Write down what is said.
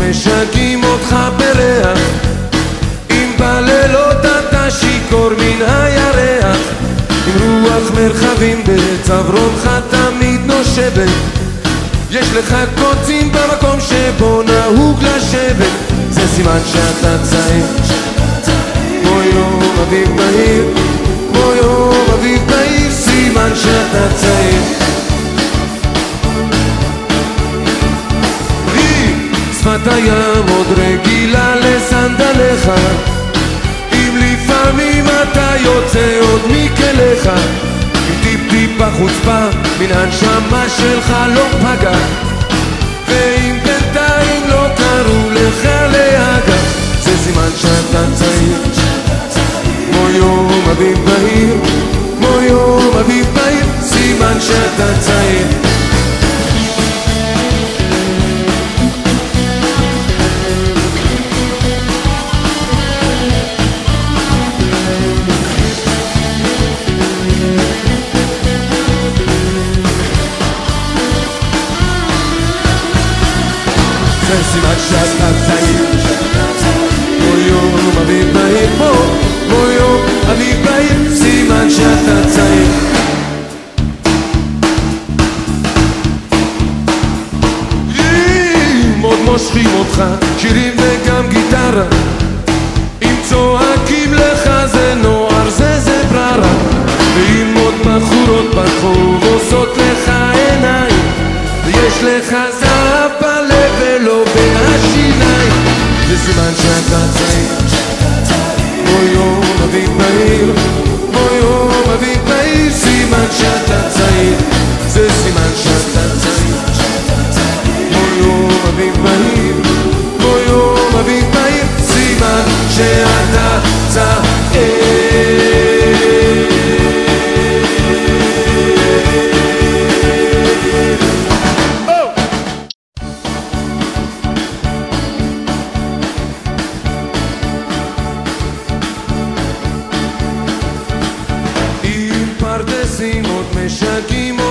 משגעים אותך בריח. אם בלילות אתה שיכור מן הירח. עם רוח מרחבים בצווארך תמיד נושבת. יש לך קוצים במקום שבו נהוג לשבת. זה סימן שאתה צעיר. כמו יום אביב בהיר שפת הים עוד רגילה לסנדליך. אם לפעמים אתה יוצא עוד מכליך עם טיפ-טיפה חוצפה מן הנשמה שלך לא פגע. ואם בינתיים לא קראו לך זה סימן שאתה צעיר כמו יום אביב בהיר כמו כמו יום אביב בהיר סימן שאתה צעיר. עוד מושכים אותך שירים וגם גיטרה. אם צועקים לך זה נוער זה זה בררה. ואם עוד בחורות ברחוב לך זהב בלב ולא בהשיניים. זה סימן שאתה צעיר כמו יום אביב בהיר כמו יום אביב בהיר סימן שאתה צעיר זה סימן שאתה צעיר כמו יום אביב בהיר כמו יום אביב בהיר סימן שאתה צעיר נשקים